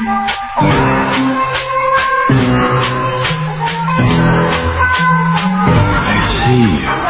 I see you.